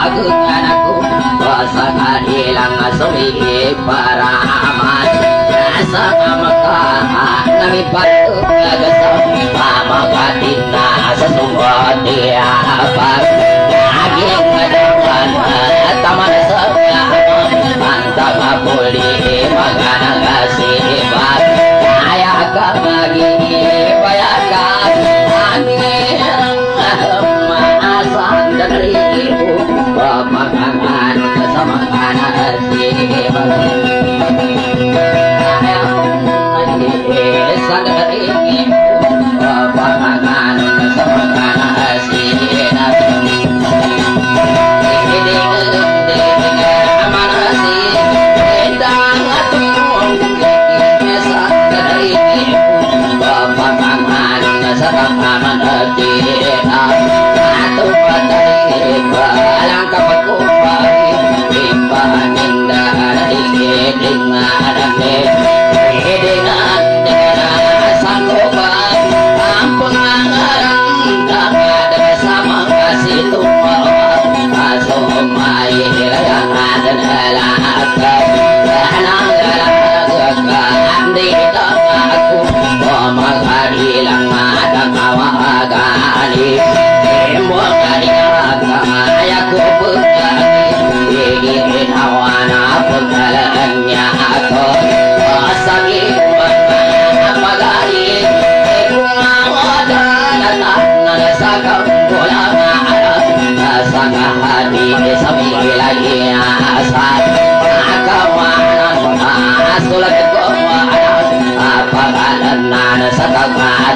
bagus anakku Kosongan hilang suwi peramat Rasa kemekaan Tapi batu kegesong Mama batinah sesungguh dia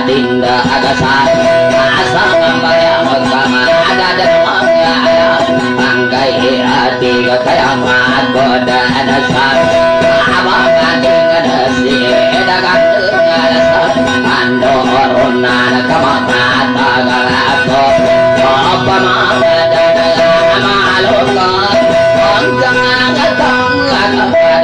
Tinda agasan asal ngambaya magkama ada dan mangaya angkai hati kekayamat boda anasan abangan dengan si dagang dengan san ando oruna kamata galako apa mangada maluka angkang ngatang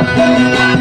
ba nga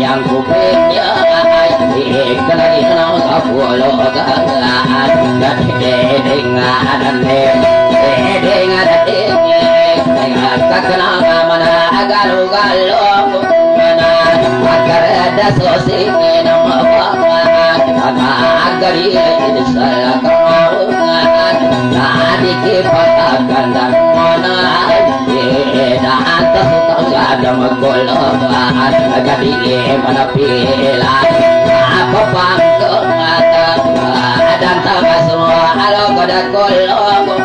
yang kupingnya ikan ikan kapulo galaan dan dengan dengan dengan kakenanga mana agalo galo mana agar ada sosing nama bapa Nagari salah kemaungan Nadi kipatakan dan monan Dan atas ada Apa pangkong Dan taga semua Halo kada kulong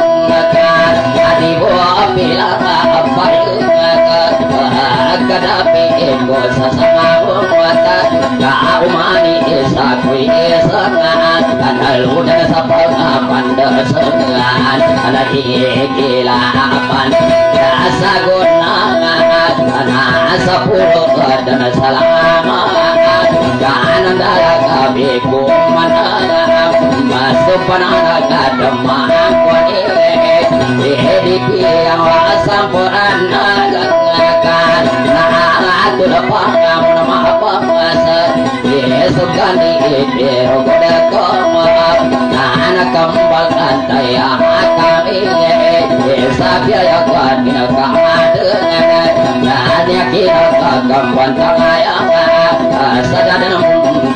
Kadapi ko sa samawang wata Kaumani isa ko'y isangan Kanalunan sa pagkapandasangan Nahihilapan Nasagot na Nasa pulo dan salamat Kanan dalaga bigo mananam Masuk pananaga demang kwanilek Hedipi yang wasampuran nagangakan Naatul pangam nama pangasa Yesus gani ibiro goda komap Nana kembal antai kami Sabya ya kan kina kamadengan Nanya kina kagamban tangayang Sadadan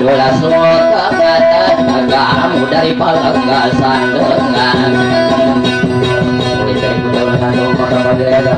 dola semua kekatan Kamu dari palagasan dengan Dari budaya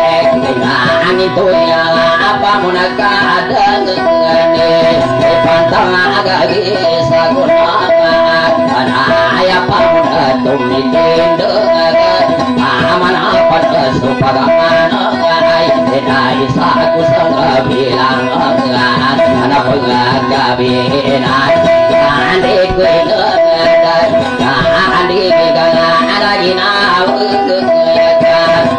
tengahan itu ialah apa munaka ada ngegede Kepan tengah agak bisa gunakan Mana ayah pahun itu mikin dengan Paman apa sumpah kemanaan Tidak bisa aku bilang enggan Mana pengen kabinan Kan dikwe ngegede Kan dikwe ada ginawa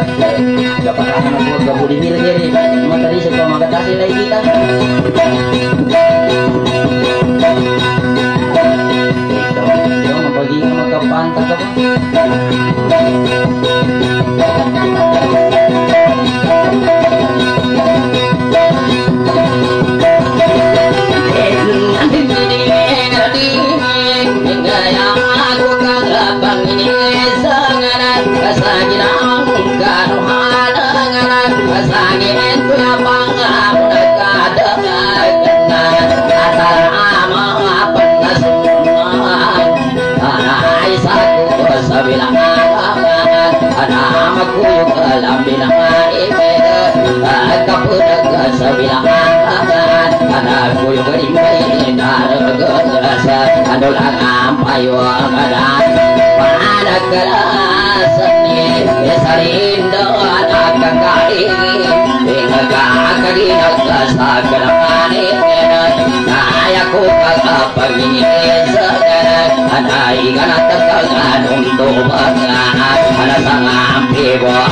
dapat ba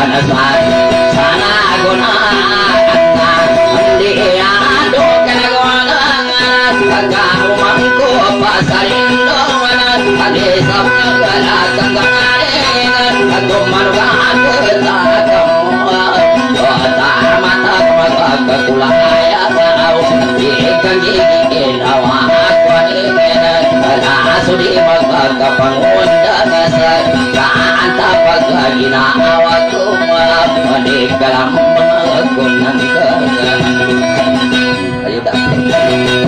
Ana san Sana ayo dah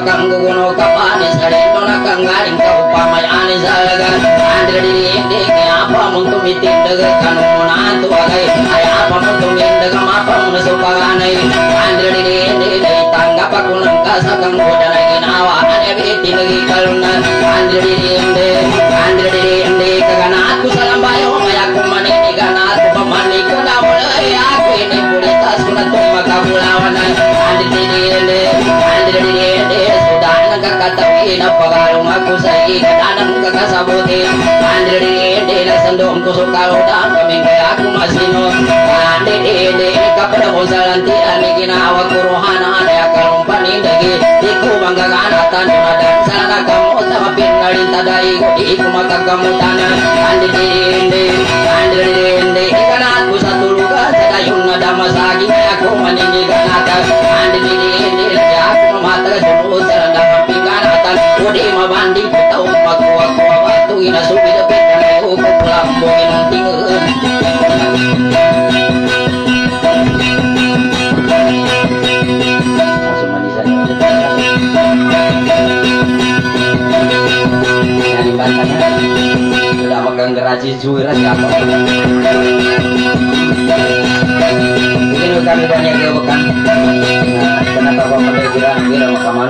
pagkangguguno kapani sa rino na kangaring ka upamay ani salaga andre di di kaya apa mong tumitindag kanu muna anto agay ay apa mong tumindag mapa mo na supaganay andre di di di tanggap ako ng kasakang kuda na ginawa ane bitin lagi kaluna andre di di ende andre di ende kagana aku salam bayo kaya aku manini kana aku pamani kana mulai aku ini bulitas kuna tumma kabulawan andre di ende nagkakatawi na pagalong ako sa ikadanan kakasabuti andre di ende na sandong ko sukaludan kaming kaya aku masino andre di ende kapada ko sa lantian ginawa kuruhana ane akalong panindagi iku manggaganatan dan sana kamu sama pingalin tadai iku makagamutan andi dinde andi dinde ikan aku satu luka sadayun nada masagi aku manini ganata andi dinde aku mata jemu saranda pinganatan udi mabandi tau maku aku waktu ina subi de pitan aku pelambungin tinggal Langsung mandi saja. Yang katanya sudah megang geraji juira siapa? Ini kami banyak ya bukan. Kenapa kau pada kira kira mana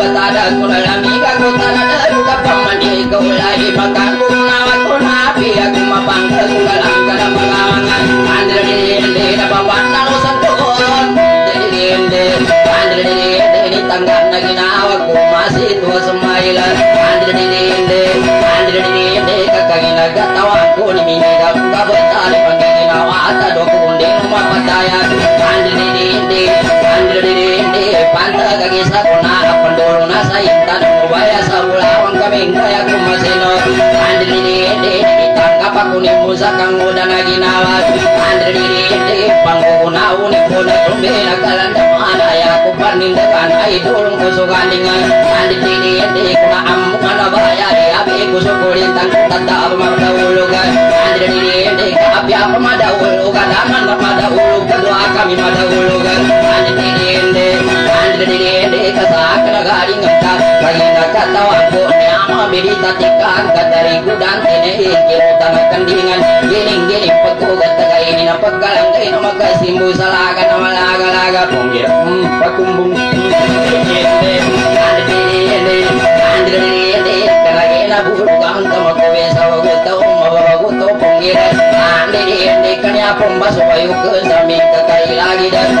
nama roti yang maka dia butang. Kalau begini pura. tanggal na ginawa ko masih tua semailan. Andre di dinde andre di dinde kakang nagatawa ko ni kabatali pang ginawa at ado ko kundi mapataya andre di dinde andre di dinde panta kagisa ko na pandoro na sa intan mubaya sa bulawang kaming kaya ko masino andre di dinde ditangkap ako ni Musa kang muda na ginawa andre di dinde pangkukunaw ni Kuna tumbi nagkalanda mana ya ko panindakan ay dulong kusuganingan andi tini andi kuna amu kana tata madahulugan andre diri abi apa madahulugan daman madahulugan kedua kami madahulugan andre diri andre diri kasak nagari ngekat lagi ngakat tawaku nyama bidi tatikan katari gudang tine ikiru tanah kendingan gining gining petugas tagai ini na paggalang kayo na magkasimbu sa laga na malaga-laga punggir hmm pakumbung karagena burugang tamakuwe kayo ke saming kakailagi dan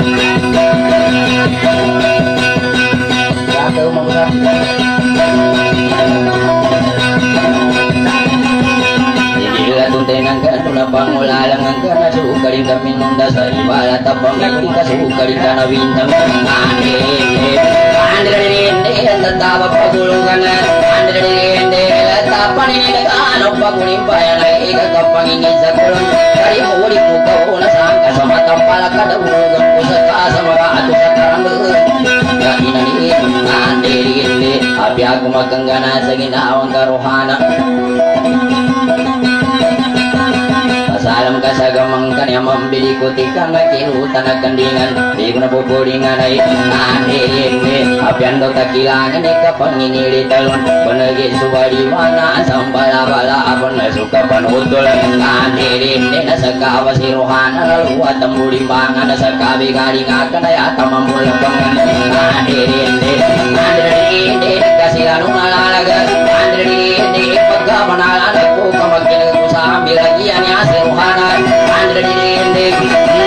nasukaling kami nung dasa ibala tapang hindi ka kulon kari mo uli ko ka una sangka sa matang palaka dahugan ko sa taas sa mga ato sa karanggan inani andre rinde api Salam kasagamang kanya mambili kutika na kinuta na kandingan Di ko na pupulingan ay anehene Apian daw takilangan ay kapanginili talon Panagi suwari mana Sambala-bala ako na suka panutol Anehene na sa kawa si Rohana Laluwa tambulimbangan na sa kabigaling akan ay atamamulabangan Anehene Anehene Nagkasilanong nalalagan Anehene Pagkamanalan ako kamagkinag ko sa ambil lagi niya si Rohana Andre dirinde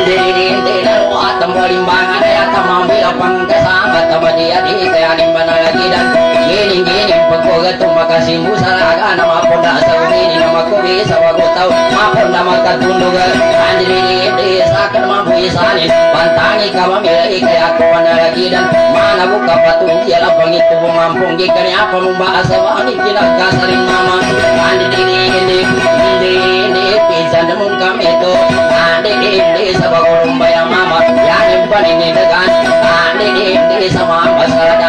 dirinde na luat tambalimbangan ay tamambil apang kasama tamadia di kaya nimba na lagi dan giling giling pagkugat makasimbu sa laga na mapunda sa umini na makubi sa wagutaw mapunda magkatundugan Andre dirinde sa akan mampuisanin pantangi ka mamilai kaya kuwa na lagi dan mana buka patung dia lapang itu bumampung gikan apa membahasa wani kinagkasarin mama. Andre dirinde dirinde pisan mong kami to ande hindi sa bagulong bayang mama. Yang impan ini degan ande hindi sa mama sa ladanan ka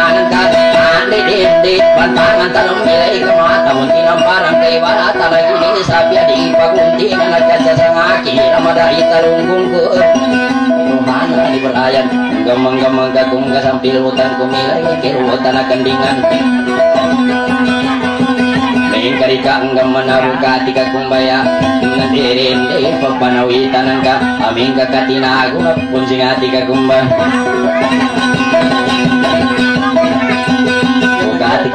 ande hindi pantangan tanong nilai ke mata munti ng parang kay wala talaga ni sa di pagunti na nagkasa sa ngaki ramadai talunggong ko Rumana di berayan Gamang-gamang gagung kasampil hutan kumilai Kirutan na kandingan Ning karika enggam menaruh katika kumbaya Dengan dirinde pempanawitan ka Aming kakatina aku pun sing hati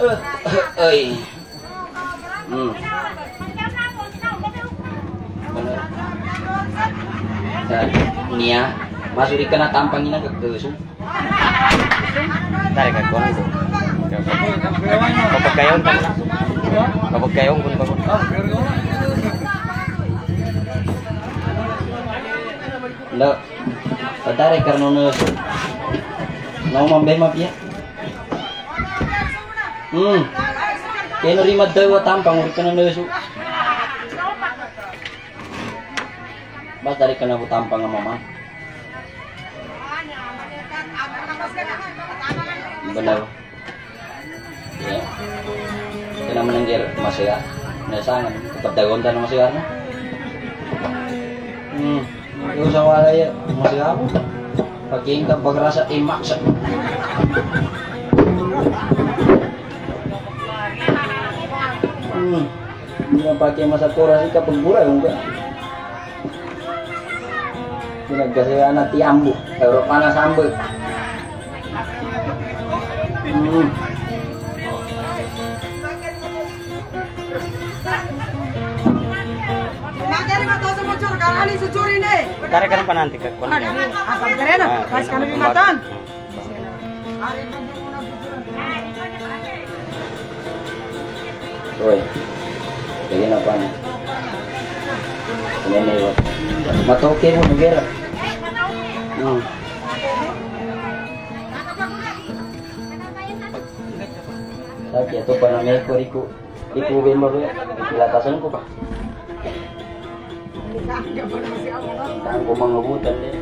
Bener. Dan Nia, masuk di kena tampangin agak tusuk. Tarik ka kuan ko. Kapag kayon ka na. Kapag kayon kun ba kun. Ndak. Patarik karena nusuk. Mau mambay mapia. Hmm. Kaya narimad daw at tampang, ulit ka nusuk. Bas dari ka na po tampang nga mama. Benar. Ya. Kaya naman ang gear, masaya. Nasangan. Kapadagon tayo masih karena. Hmm. Yung sa ya, masih ako. Pagking ka pagrasa imak Hmm. Na pakai masa pura sih kapag pura yung ka. Pinagkasaya na tiambo. Eropa na sambo. Hmm. Nakari mo to sa motor, karali sa churi ni. Kare ka Uy, lagi na pa. Ini na iwan. Matoke mo, nagera. Hmm. Sabi, ito pa na may ko, riku. Ikuwin mo rin. Ilatasan ko pa. Mga butan din.